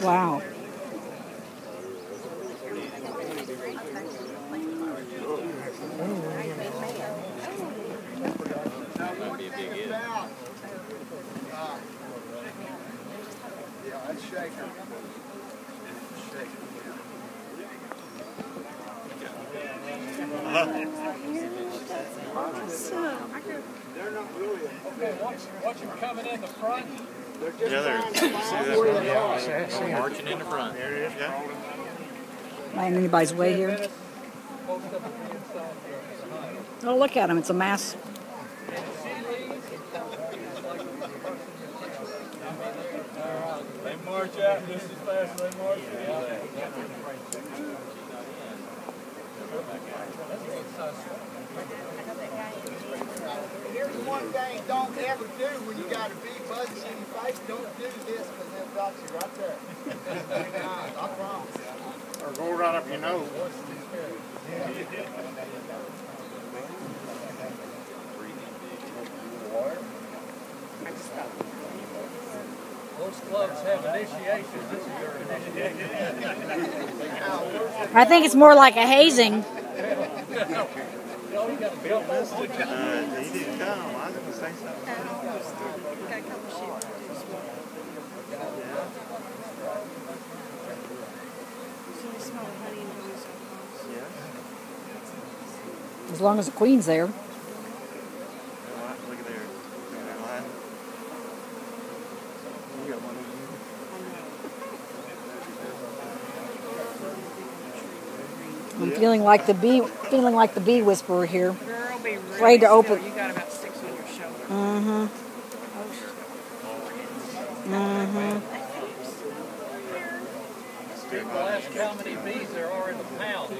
Wow. They're not really. Okay, watch, him coming in the front. They're just Yeah, they're- trying to see that where one? they are. Marching in the front. There it is. Yeah. Am I in anybody's way here? Minutes, post up on the inside there. Oh, look at him. It's a mass. They march out just as fast as they march in. Here's one thing don't ever do when you got a big buzzing in your face. Don't do this because they'll got you right there. Hang I promise. Or go right up your nose. Most clubs have initiations. This is your initiation. I think it's more like a hazing. As long as the queen's there. Look at there. Look at that line. You got one of I'm feeling like the bee, feeling like the bee whisperer here. Girl, be really Afraid to still. open- You got about six on your shoulder. Mm-hmm. Oh, Mm-hmm. People ask how many bees there are in the pound.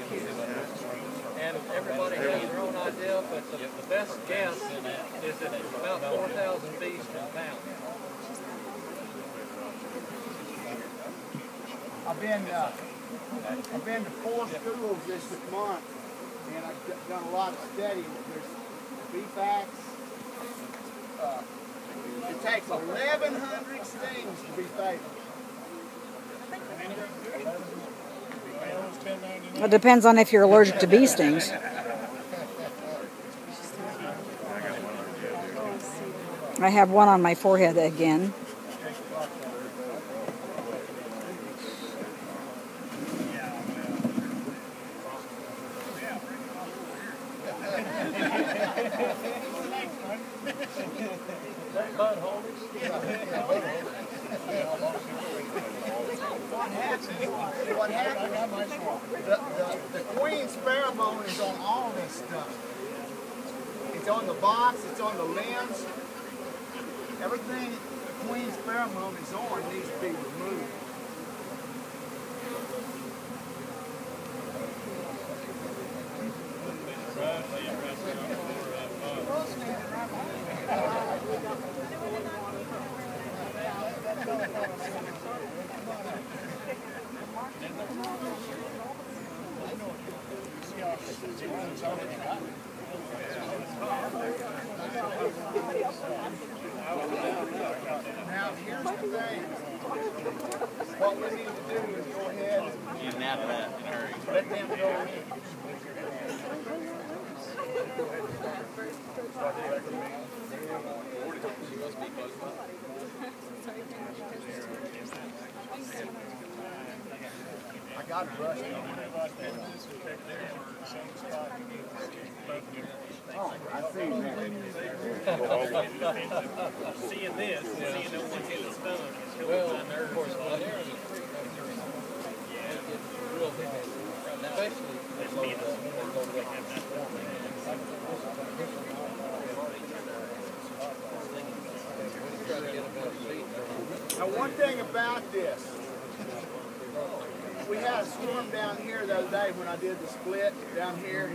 And everybody has their own idea, but the, the best guess is that it's about 4,000 bees per pound. I've been, uh, I've been to four schools this month, and I've done a lot of study. There's facts. Uh, it takes 1,100 stings to be fatal. It depends on if you're allergic to bee stings. I have one on my forehead again. The, the, the queen's pheromone is on all this stuff. It's on the box. It's on the lens. Everything the queen's pheromone is on needs to be removed. Now, here's the thing. What we need to do is go ahead Get him that in a hurry. let them go in. I got it brushed. Oh, I see that. Seeing this, seeing no one nerves. Of course. Yeah, as low as Now, one thing about this, we had a storm down here the other day when I did the split down here,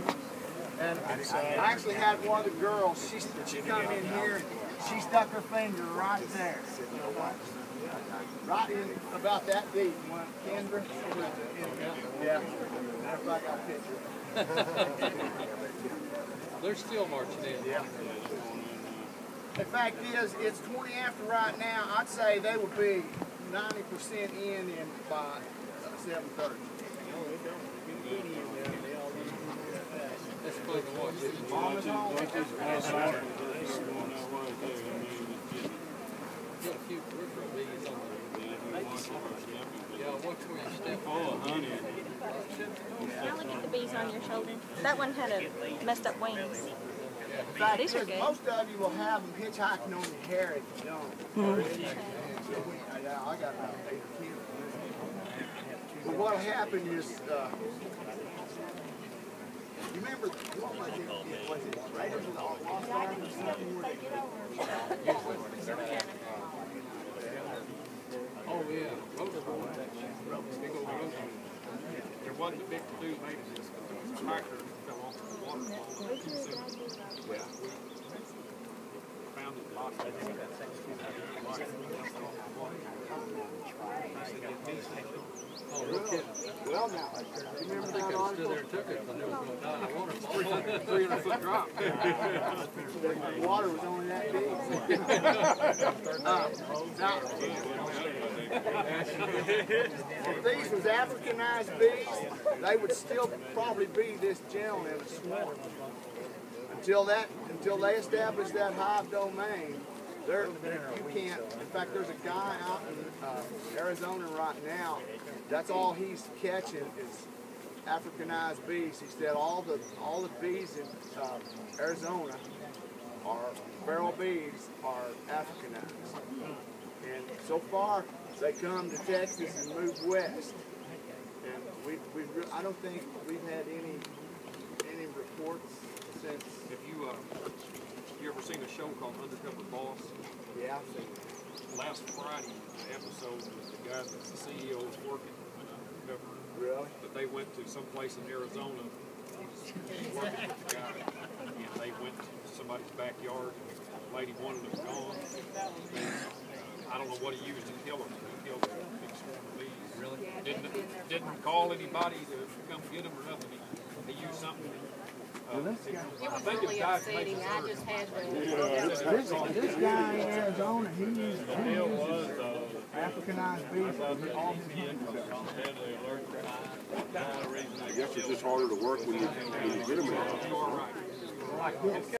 and I actually had one of the girls. She she come in here, she stuck her finger right there, right in about that deep. One Kendra, yeah. Of fact, I got a picture. They're still marching in. Yeah. The fact is, it's 20 after right now. I'd say they would be ninety percent in in by seven thirty. That's supposed to watch it. Mama's home. Get a few peripheral bees on the, yeah, watch where you step. Now look at the bees on your shoulder. That one had a messed up wings. In These are good. Most of you will have them hitchhiking on your hair if you don't. Yeah, I got about eight or ten. But what happened is, uh, you remember, what was it? Was it Raiders of the Lost Ark or something where they Oh, yeah, rotor board. Big old rotor. There wasn't a big blue maybe this, but there was a tractor that fell off the waterfall. Yeah. Found it lost. Oh, no kidding. Well, now, I remember I stood there and took it, but it was gonna die in a waterfall. Three hundred foot drop. The water was only that big. Now, if these was Africanized bees, they would still probably be this gentle in a swarm. Until that, until they establish that hive domain, there, you can't, in fact, there's a guy out in uh, Arizona right now, that's all he's catching is Africanized bees. He said all the, all the bees in uh, Arizona are, feral bees are Africanized. And so far, they come to Texas and move west. And we, we, I don't think we've had any, any reports since, Have you, uh, you ever seen a show called Undercover Boss? yeah, I've seen it. Last Friday, the episode was the guy that's the CEO is working undercover. Really? But they went to some place in Arizona. Working with the guy, and they went to somebody's backyard. And the lady wanted him gone. Uh, I don't know what he used to kill her. He killed a big swarm of bees. Really? Didn't didn't call anybody to come get him or nothing. He, he used something. Uh, it was from making I just had the. This, this guy in Arizona, he used, he used Africanized bees for all his I guess it's just harder to work when you, when you get them are right.